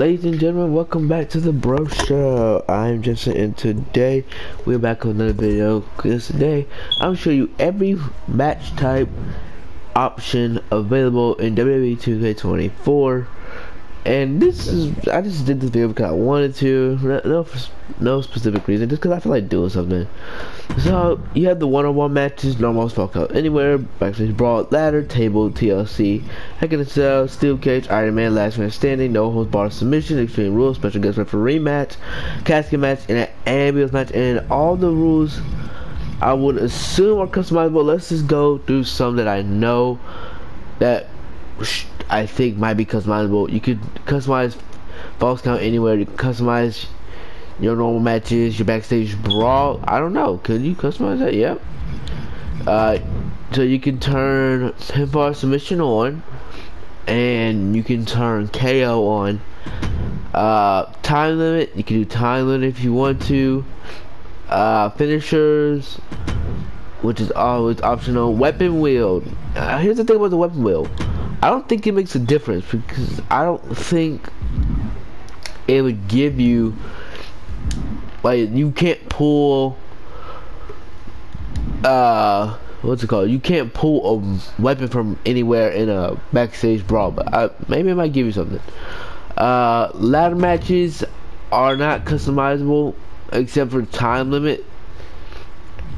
Ladies and gentlemen, welcome back to the Bro Show. I'm Justin, and today we're back with another video. Because today I'm show you every match type option available in WWE 2K24. And this is I just did this video because I wanted to, no, no specific reason, just because I feel like doing something. So you have the one-on-one matches, normal spell out anywhere, backstage brawl, ladder, table, TLC, Heck in a Cell, Steel Cage, Iron Man, Last Man Standing, No Holds Barred Submission, Extreme Rules, Special Guest Referee match, Casket match, and an ambulance match, and all the rules I would assume are customizable. Let's just go through some that I know that I think might be customizable. You could customize falls count anywhere. You customize your normal matches, your backstage brawl. I don't know. Could you customize that? Yep. Uh, so you can turn pinfall submission on, and you can turn KO on. Uh, time limit. You can do time limit if you want to. Uh, finishers, which is always optional. Weapon wheel. Uh, here's the thing about the weapon wheel. I don't think it makes a difference because I don't think it would give you like you can't pull uh what's it called? You can't pull a weapon from anywhere in a backstage brawl, but I, maybe it might give you something. Uh, ladder matches are not customizable except for time limit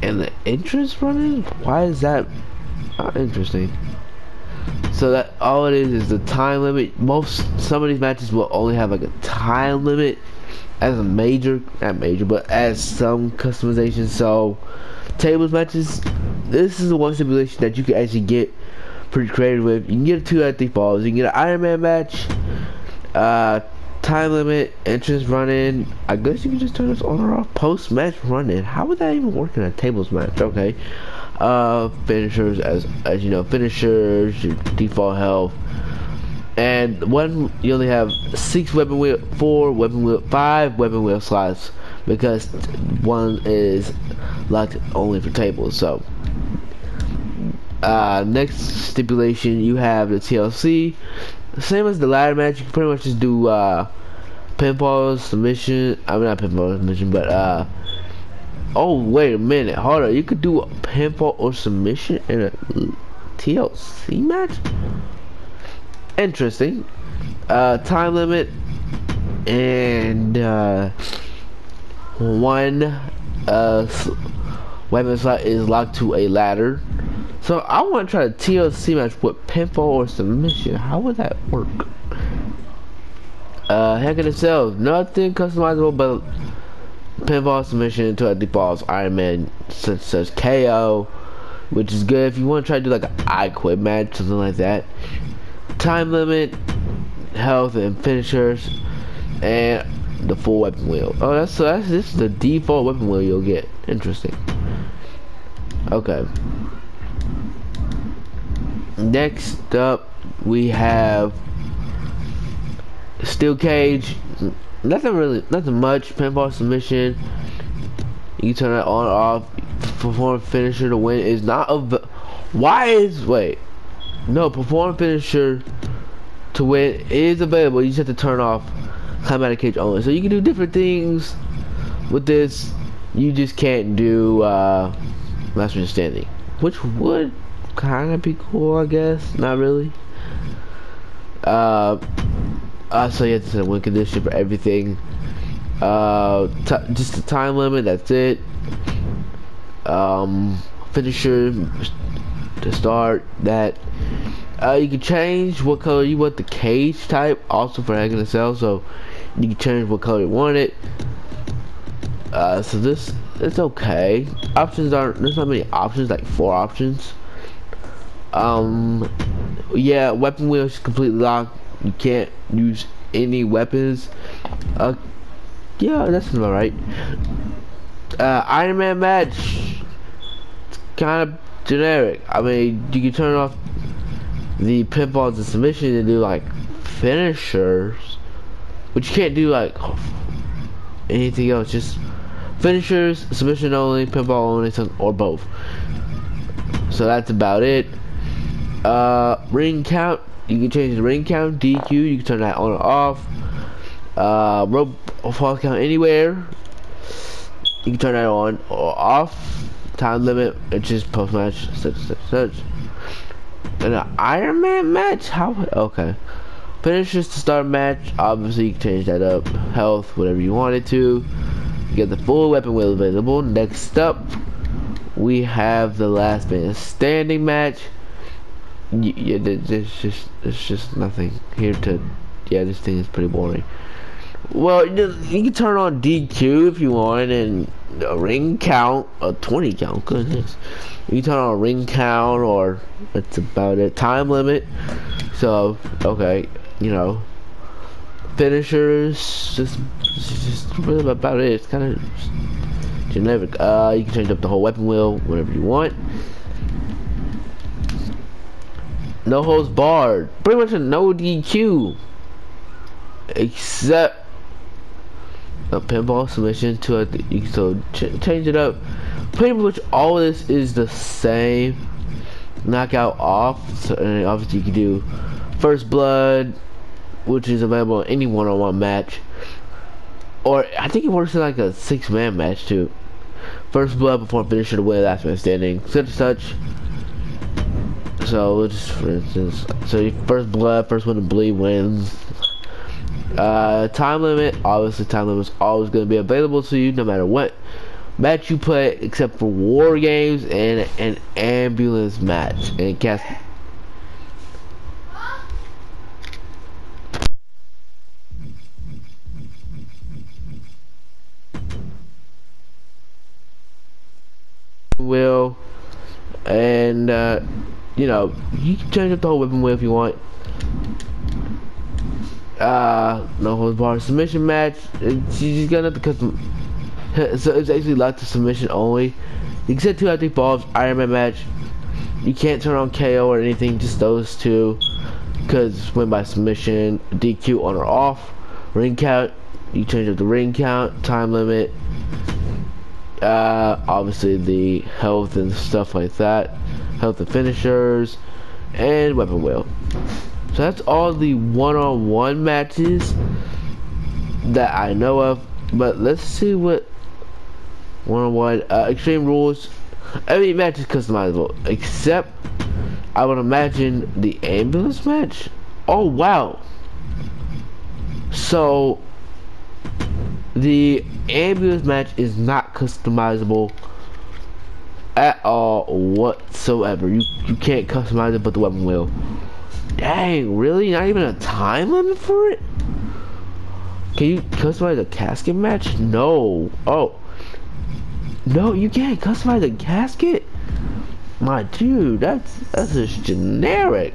and the entrance running. Why is that not interesting? So that all it is is the time limit. Most some of these matches will only have like a time limit as a major, not major, but as some customization. So tables matches, this is the one simulation that you can actually get pretty creative with. You can get a two out of balls. You can get an Iron Man match, uh, time limit, entrance running. I guess you can just turn this on or off. Post match running. How would that even work in a tables match? Okay uh, finishers as as you know finishers your default health and one you only have six weapon wheel four weapon wheel five weapon wheel slots because one is locked only for tables so uh, next stipulation you have the TLC same as the ladder match you pretty much just do uh, pinfall submission I mean not pinfall submission but uh Oh, wait a minute. Hold on. You could do a pinfall or submission in a TLC match? Interesting. Uh, time limit and uh, one uh, weapon slot is locked to a ladder. So I want to try a TLC match with pinfall or submission. How would that work? Uh, heck in itself, nothing customizable, but pinfall submission into a default Iron Man such as KO, which is good if you want to try to do like an I quit match, something like that. Time limit, health, and finishers, and the full weapon wheel. Oh, that's so that's this is the default weapon wheel you'll get. Interesting. Okay. Next up, we have steel cage nothing really, nothing much. Pinfall submission. You turn it on or off. Perform finisher to win is not a. Why is wait? No, perform finisher to win is available. You just have to turn off climatic cage only. So you can do different things with this. You just can't do uh, last man standing, which would kind of be cool, I guess. Not really. Uh, uh, so yeah, it's a win condition for everything. Uh, just the time limit. That's it. Um, finisher to start that. Uh, you can change what color you want the cage type. Also for Heck in a Cell, so you can change what color you want it. Uh, so this it's okay. Options aren't there's not many options, like four options. Um, yeah, weapon wheel is completely locked you can't use any weapons. Uh, yeah, that's about right. Uh, Iron Man match, it's kind of generic. I mean, you can turn off the pinfalls and submission and do like finishers, but you can't do like anything else. Just finishers, submission only, pinfall only, or both. So that's about it. Uh, ring count you can change the ring count, DQ, you can turn that on or off. Uh, rope falls count anywhere. You can turn that on or off. Time limit, it's just post match, such, such, such. And an Iron Man match? How? Okay. Finishers to start match. Obviously, you can change that up. Health, whatever you wanted to. You get the full weapon wheel available. Next up, we have the last man standing match. Yeah, there's just there's just nothing here to. Yeah, this thing is pretty boring. Well, you can turn on DQ if you want, and a ring count, a 20 count. Goodness, you turn on a ring count, or that's about it. Time limit. So okay, you know, finishers. Just, just really about it. It's kind of generic. Uh, you can change up the whole weapon wheel, whatever you want. No holds barred. Pretty much a no DQ. Except a pinfall submission to a so ch change it up. Pretty much all this is the same. Knockout off so and obviously you can do first blood which is available in any one-on-one -on -one match. Or I think it works in like a six-man match too. First blood before finishing the win last man standing such and such. So just for instance so first blood first one to bleed wins uh, time limit, obviously time limit is always going to be available to you no matter what match you play except for war games and an ambulance match. And cast will and uh, you know you can change up the whole weapon wheel if you want uh, no holds barred submission match. She's gonna because so it's actually locked to submission only. Set two active balls, Iron Man match. You can't turn on KO or anything, just those two. Because win by submission, DQ on or off. Ring count, you change up the ring count, time limit. Uh, obviously the health and stuff like that. Health and finishers. And weapon wheel. So that's all the one-on-one -on -one matches that I know of. But let's see what one-on-one -on -one, uh, Extreme Rules. Every match is customizable except I would imagine the ambulance match. Oh wow! So the ambulance match is not customizable at all whatsoever. You you can't customize it but the weapon wheel. Dang, really? Not even a time limit for it? Can you customize a casket match? No. Oh. No, you can't customize a casket? My dude, that's that's just generic.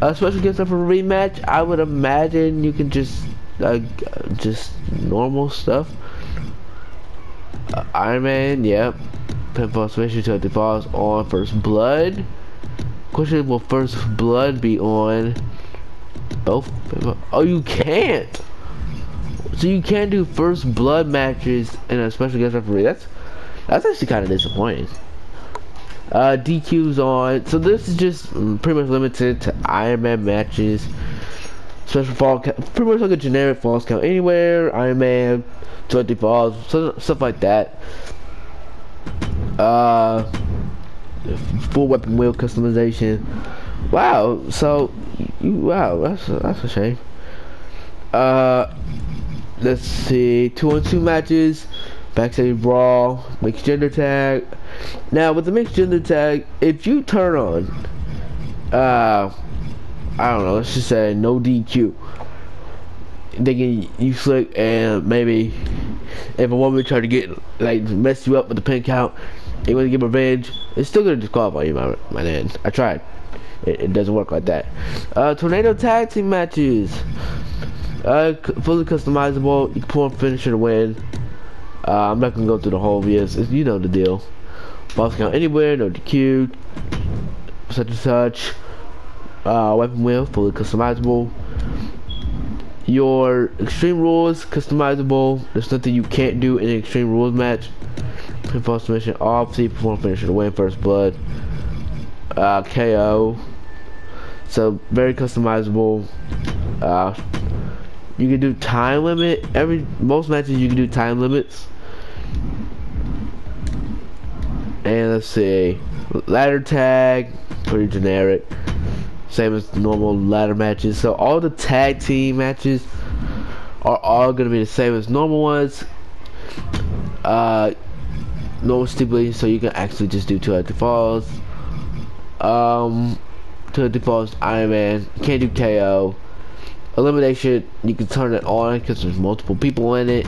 Uh, special guest for rematch, I would imagine you can just uh, just normal stuff. Uh, Iron Man, yep. Pinfall special to the falls on first blood. Question will first blood be on both? Oh, you can't. So you can't do first blood matches in a special guest referee. That's that's actually kind of disappointing. Uh, DQs on. So this is just pretty much limited to Iron Man matches. Special fall pretty much like a generic falls count anywhere. Iron Man, 20 falls, stuff like that. Uh full weapon wheel customization. Wow, so wow, that's a, that's a shame. Uh, let's see, two on two matches, backstage brawl, mixed gender tag. Now with the mixed gender tag, if you turn on, uh, I don't know, let's just say no DQ. They can you slick and maybe if a woman try to get like mess you up with the pin count, you want to get revenge, it's still gonna disqualify you, my my man. I tried. It, it doesn't work like that. Uh, tornado tag team matches. Uh, fully customizable. You can pull a finisher to win. Uh, I'm not gonna go through the whole yes, you know the deal. Boss count anywhere, no DQ, such and such. Uh, weapon wheel, fully customizable. Your extreme rules, customizable. There's nothing you can't do in an extreme rules match pinfall submission, obviously perform finisher to win first blood, uh, KO. So very customizable. Uh, You can do time limit. Every most matches you can do time limits. And let's see, ladder tag, pretty generic. Same as normal ladder matches. So all the tag team matches are all gonna be the same as normal ones. Uh, no stipulation, so you can actually just do two out of defaults. Um, two out of defaults, Iron Man. Can't do KO. Elimination, you can turn it on because there's multiple people in it.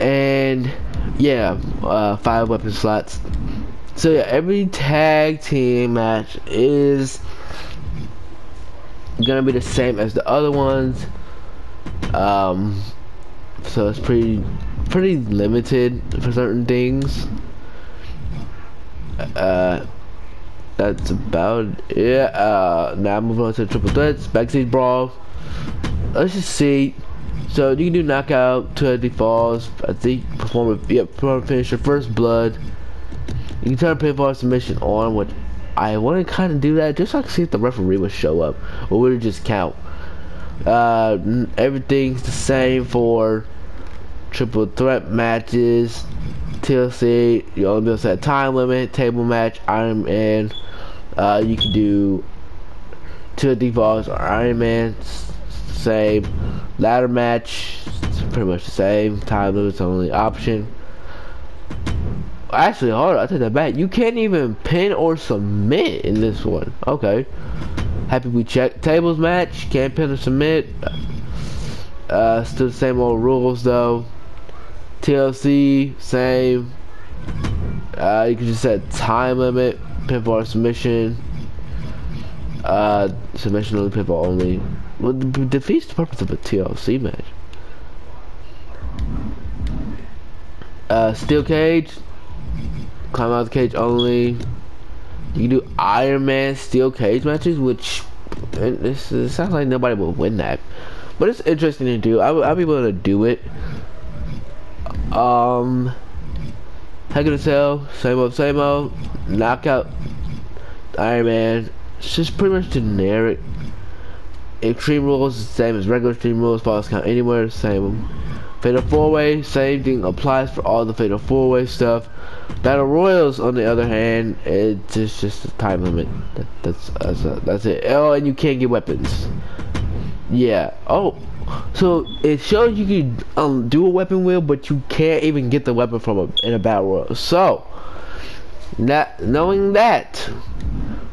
And yeah, uh, five weapon slots. So yeah, every tag team match is gonna be the same as the other ones. Um, so it's pretty pretty limited for certain things. Uh, that's about it. Uh, now moving on to triple threats, backstage brawl. Let's just see. So you can do knockout, two falls. I think perform a yep, perform finish your first blood. You can turn pinfall submission on, which I want to kind of do that just so I can see if the referee would show up or would it just count. Uh, everything's the same for triple threat matches, TLC. You only to set time limit, table match, Iron Man. Uh, you can do two defaults or Iron Man, same. Ladder match, pretty much the same. Time limit's the only option. Actually, hold on, I take that back. You can't even pin or submit in this one. Okay. Happy we checked. Tables match, can't pin or submit. Uh, still the same old rules though. TLC, same. Uh, you can just set time limit, pinfall submission. Uh, submission only, pinfall only. Well, defeats the purpose of a TLC match. Uh, steel cage, climb out the cage only. You do Iron Man steel cage matches, which this, it sounds like nobody will win that, but it's interesting to do. I, I'll be able to do it. Um, Heck in a Cell, same old, same old. Knockout, Iron Man. It's just pretty much generic. Extreme rules the same as regular extreme rules. Falls count anywhere, same. Fatal 4-Way, same thing applies for all the Fatal 4-Way stuff. Battle Royals, on the other hand, it's just, a time limit. That, that's that's, uh, that's it. Oh, and you can't get weapons. Yeah. Oh, so it shows you can um, do a weapon wheel, but you can't even get the weapon from a, in a battle royal. So, not knowing that,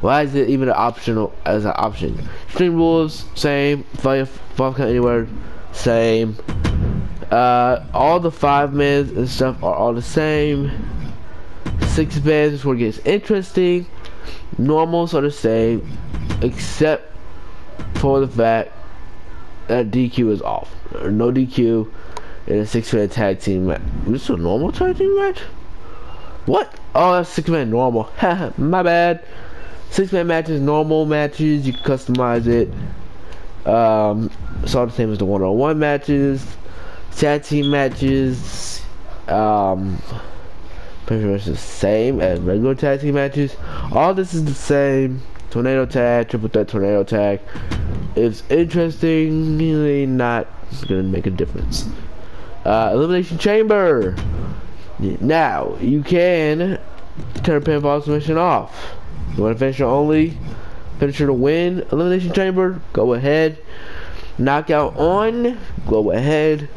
why is it even an optional as an option? Stream rules same. Fire, fire anywhere same. Uh, all the five mans and stuff are all the same. Six is where it gets interesting. Normals are the same, except for the fact that DQ is off. No DQ in a six-man tag team match. This is a normal tag team match? What? Oh, that's six-man normal. My bad. Six-man matches, normal matches. You customize it. Um, it's all the same as the one-on-one matches. Tag team matches. Um, pretty much the same as regular tag team matches. All this is the same. Tornado tag, triple threat tornado tag. It's interestingly not gonna make a difference. Uh, elimination chamber. Now you can turn pinfall submission off. You want to finish finisher only? Finisher to win. Elimination chamber. Go ahead. Knockout on. Go ahead.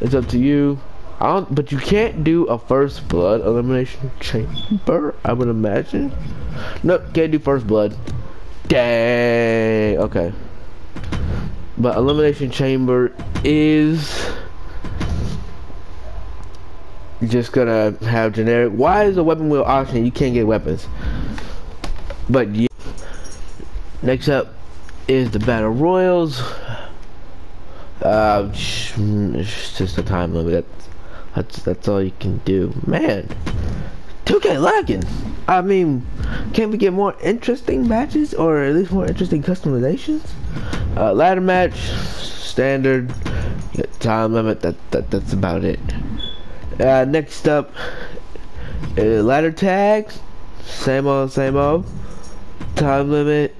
It's up to you. Don't, but you can't do a first blood elimination chamber. I would imagine. Nope, can't do first blood. Dang. Okay. But elimination chamber is just gonna have generic. Why is a weapon wheel option? You can't get weapons. But yeah. Next up is the battle royals. Uh, it's just a time limit. That's that's that's all you can do, man. 2K lagging. I mean, can we get more interesting matches or at least more interesting customizations? Uh, ladder match, standard, time limit. That that that's about it. Uh, next up, uh, ladder tags. same old, same old. Time limit,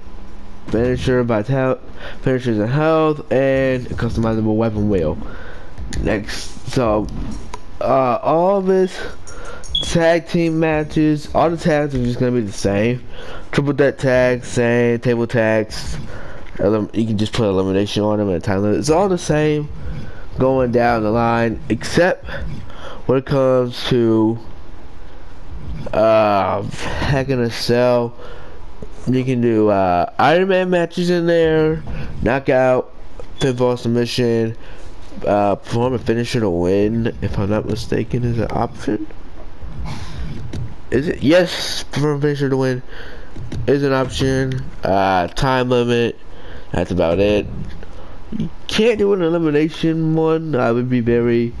finisher, vital, finishers and health, and customizable weapon wheel. Next, so uh, all this tag team matches, all the tags are just gonna be the same. Triple threat tags, same table tags. You can just put elimination on them at a time limit. It's all the same going down the line, except when it comes to uh, Heck in a Cell. You can do uh, Iron Man matches in there, knockout, pinfall submission, uh, perform a finisher to win. If I'm not mistaken, is an option. Is it? Yes, perform a finisher to win is an option. Uh, time limit. That's about it. You can't do an elimination one. I would be very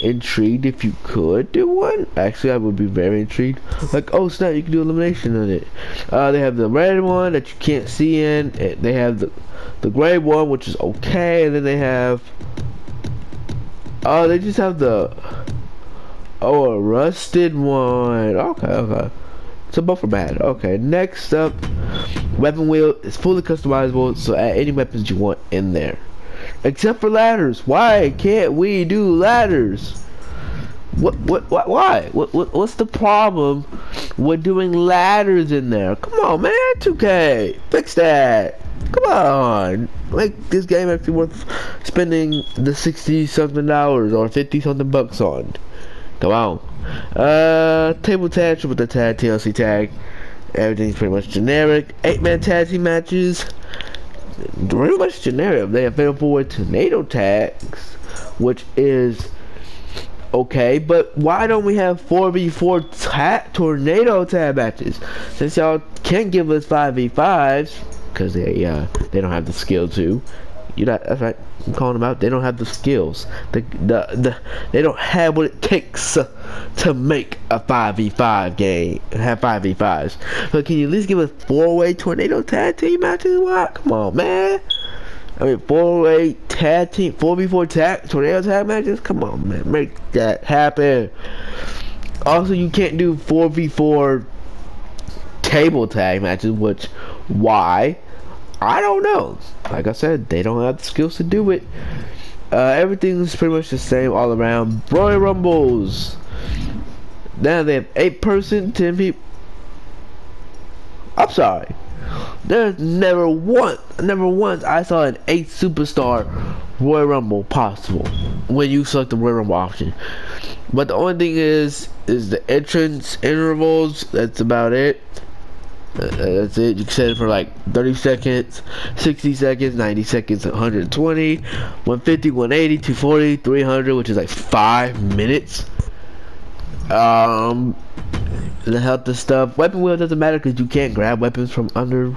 intrigued if you could do one. Actually, I would be very intrigued. Like, oh snap, you can do elimination on it. Uh, they have the red one that you can't see in. They have the the gray one, which is okay, and then they have. Oh, they just have the. Oh, a rusted one. Okay, okay. So both are bad. Okay, next up, weapon wheel is fully customizable, so add any weapons you want in there. Except for ladders. Why can't we do ladders? What, what, what, why? What, what, what's the problem with doing ladders in there? Come on, man, 2K, fix that. Come on, make this game actually worth spending the 60 something dollars or 50 something bucks on. Come on. Uh, table tag, with the tag, TLC tag. Everything's pretty much generic. Eight man tag team matches pretty much generic. They have available with tornado tags, which is okay. But why don't we have 4v4 ta tornado tag matches? Since y'all can't give us 5v5s, because they uh they don't have the skill to. You know that's right. I'm calling them out. They don't have the skills. The the the they don't have what it takes to make a 5v5 game. Have 5v5s. But can you at least give us four-way tornado tag team matches? What? Come on, man. I mean, four-way tag team, 4v4 tag tornado tag matches. Come on, man. Make that happen. Also, you can't do 4v4 table tag matches. Which, why? I don't know. Like I said, they don't have the skills to do it. Uh, everything's pretty much the same all around. Royal Rumbles. Now they have 8 person, 10 people. I'm sorry. There's never one, never once I saw an 8 superstar Royal Rumble possible when you select the Royal Rumble option. But the only thing is, is the entrance intervals. That's about it. Uh, that's it. You can set it for like 30 seconds, 60 seconds, 90 seconds, 120, 150, 180, 240, 300, which is like five minutes. Um, the health and stuff. Weapon wheel doesn't matter because you can't grab weapons from under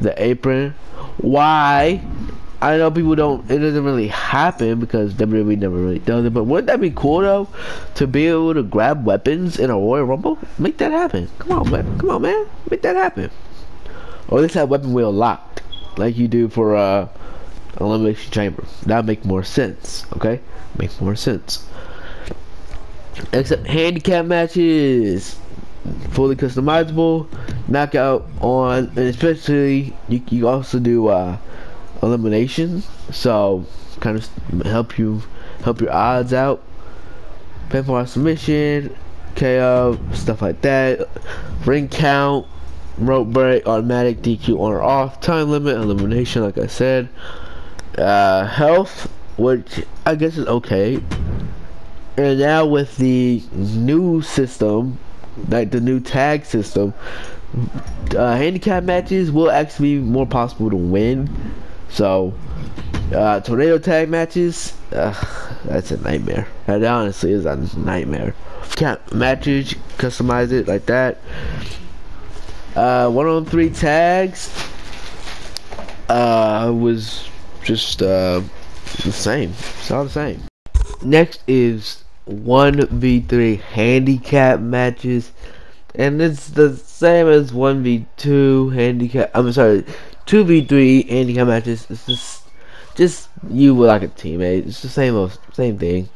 the apron. Why? I know people don't, it doesn't really happen because WWE never really does it, but wouldn't that be cool though? To be able to grab weapons in a Royal Rumble? Make that happen. Come on, man. Come on, man. Make that happen. Or at least have weapon wheel locked, like you do for uh, Elimination Chamber. That make more sense, okay? Make more sense. Except handicap matches fully customizable knockout on and especially you, you also do uh elimination. So kind of help you help your odds out. Pinfall submission KO stuff like that. Ring count rope break automatic DQ on or off time limit elimination like I said. Uh, health which I guess is okay. And now with the new system like the new tag system uh, handicap matches will actually be more possible to win so, uh, tornado tag matches, uh, that's a nightmare. That honestly is a nightmare. Can't matches, customize it like that. Uh, one on three tags, uh, was just, uh, the same. It's all the same. Next is 1v3 handicap matches. And it's the same as 1v2 handicap. I'm sorry, 2v3 handicap matches. It's just, just you with like a teammate. It's the same, old, same thing.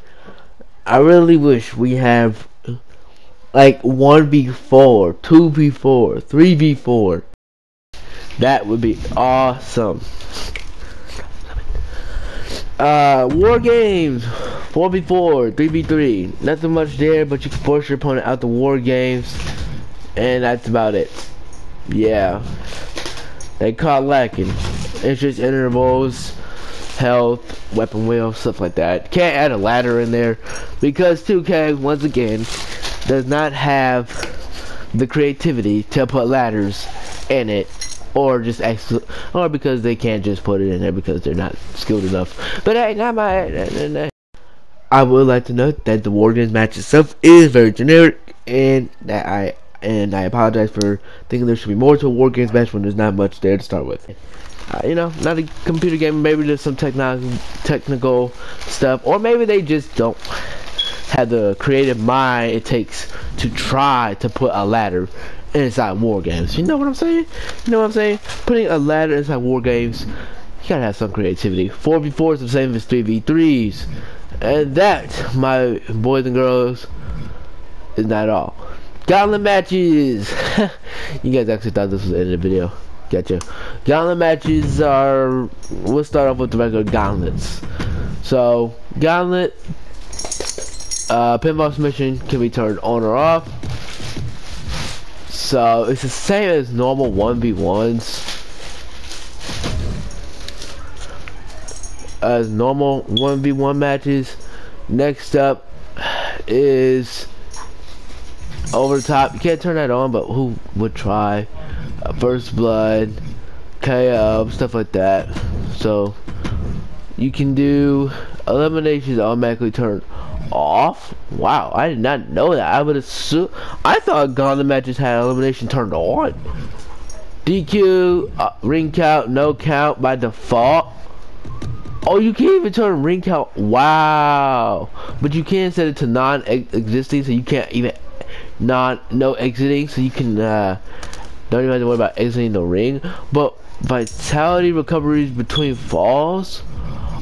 I really wish we have like 1v4, 2v4, 3v4. That would be awesome. Uh, war games, 4v4, 3v3. Nothing much there, but you can force your opponent out the war games, and that's about it. Yeah, they caught lacking. It's just intervals, health, weapon wheel, stuff like that. Can't add a ladder in there because 2K once again does not have the creativity to put ladders in it or just or because they can't just put it in there because they're not skilled enough. But hey, not my. I would like to note that the War match itself is very generic, and that I and I apologize for thinking there should be more to a War Games match when there's not much there to start with. Uh, you know, not a computer game. Maybe there's some technical technical stuff, or maybe they just don't have the creative mind it takes to try to put a ladder inside war games. You know what I'm saying? You know what I'm saying? Putting a ladder inside war games, you gotta have some creativity. 4v4 is the same as 3v3s. And that, my boys and girls, is not all. Gauntlet matches! you guys actually thought this was the end of the video. Gotcha. Gauntlet matches are, we'll start off with the regular gauntlets. So, gauntlet, uh, pinfall submission can be turned on or off. So it's the same as normal 1v1s. As normal 1v1 matches. Next up is over the top. You can't turn that on, but who would try? Uh, first blood, KO, stuff like that. So you can do eliminations automatically turned off? Wow, I did not know that. I would assume I thought Gauntlet matches had elimination turned on. DQ, uh, ring count, no count by default. Oh, you can't even turn ring count. Wow, but you can set it to non-existing, so you can't even non no exiting, so you can uh, don't even have to worry about exiting the ring. But vitality recoveries between falls.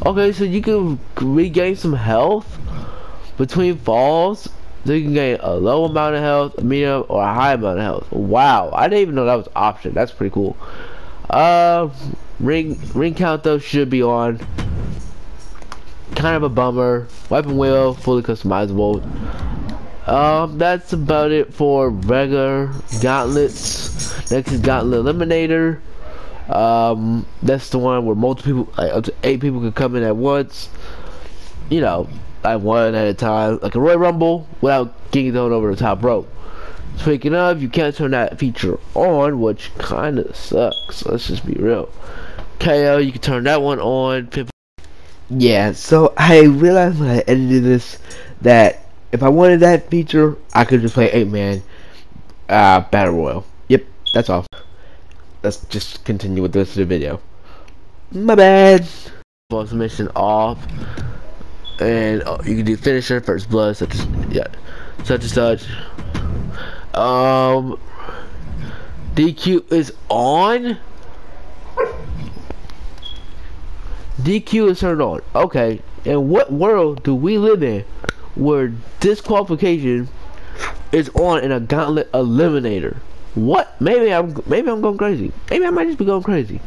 Okay, so you can regain some health between falls, so you can gain a low amount of health, a medium, or a high amount of health. Wow, I didn't even know that was an option. That's pretty cool. Uh, ring ring count though should be on. Kind of a bummer. Weapon wheel, fully customizable. Um, that's about it for regular gauntlets. Next is Gauntlet Eliminator. Um, that's the one where multiple people, like up to eight people can come in at once. You know, like one at a time, like a Royal Rumble, without getting thrown over the top rope. Speaking of, you can't turn that feature on, which kind of sucks. Let's just be real. KO, you can turn that one on. Yeah, so I realized when I edited this that if I wanted that feature, I could just play 8-man uh, Battle Royal. Yep, that's all. Let's just continue with this video. My bad. Boss mission off and uh, you can do finisher, first blood, such as yeah, such and such. Um, DQ is on. DQ is turned on. Okay, and what world do we live in where disqualification is on in a gauntlet eliminator? What? Maybe I'm maybe I'm going crazy. Maybe I might just be going crazy.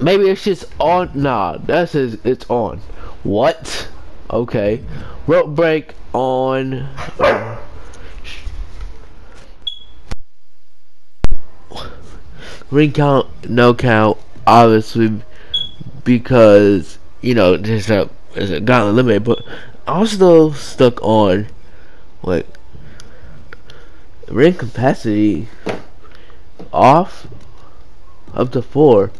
Maybe it's just on. Nah, that's says it's on. What? Okay. Rope break on. ring count, no count, obviously, because you know there's a there's a gauntlet limit, but also stuck on like ring capacity off up to four.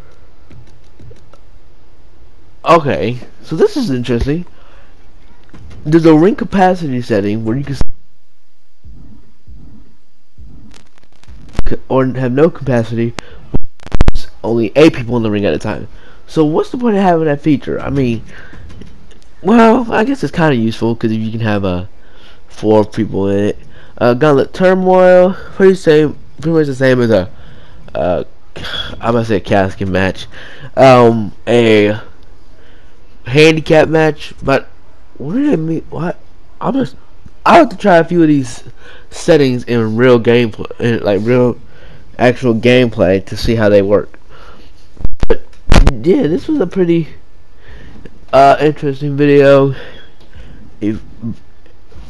Okay, so this is interesting. There's a ring capacity setting where you can or have no capacity only eight people in the ring at a time. So what's the point of having that feature? I mean, well, I guess it's kind of useful because you can have a uh, four people in it. Uh, Gauntlet Turmoil, pretty same, pretty much the same as a, uh, I'm gonna say a casket match. Um, a handicap match, but what did I mean? What? I'm just, I have to try a few of these settings in real gameplay, like real actual gameplay to see how they work. But yeah, this was a pretty uh, interesting video. If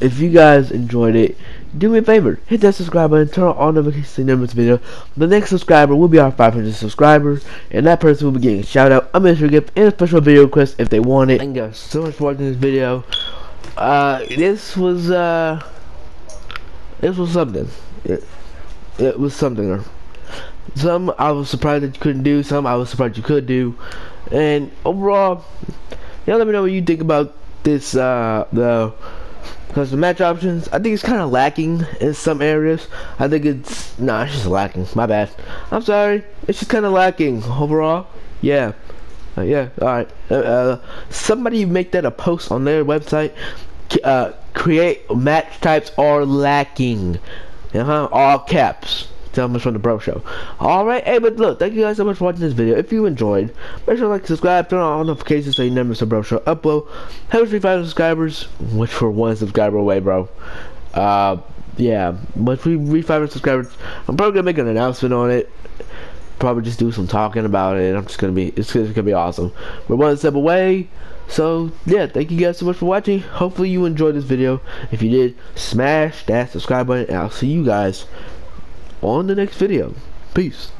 if you guys enjoyed it, do me a favor, hit that subscribe button, turn on all notifications to miss video. The next subscriber will be our 500 subscribers, and that person will be getting a shout out, a mystery gift, and a special video request if they want it. Thank you guys so much for watching this video. Uh, this was uh, this was something. It, it was something. Some I was surprised that you couldn't do. Some I was surprised you could do. And overall, y'all let me know what you think about this. Uh, the because the match options, I think it's kind of lacking in some areas. I think it's nah, it's just lacking. My bad. I'm sorry. It's just kind of lacking overall. Yeah. Uh, yeah. All right. Uh, uh, somebody make that a post on their website. Uh, create match types are lacking. Uh huh. All caps. Tell much from the Bro Show. Alright, hey, but look, thank you guys so much for watching this video. If you enjoyed, make sure to like, subscribe, turn on all notifications so you never miss a Bro Show upload. Have 35 subscribers, which for one subscriber away, bro. Uh, yeah, once we reach 500 subscribers, I'm probably gonna make an announcement on it. Probably just do some talking about it. I'm just gonna be, it's gonna be awesome. We're one step away. So, yeah, thank you guys so much for watching. Hopefully you enjoyed this video. If you did, smash that subscribe button, and I'll see you guys on the next video. Peace.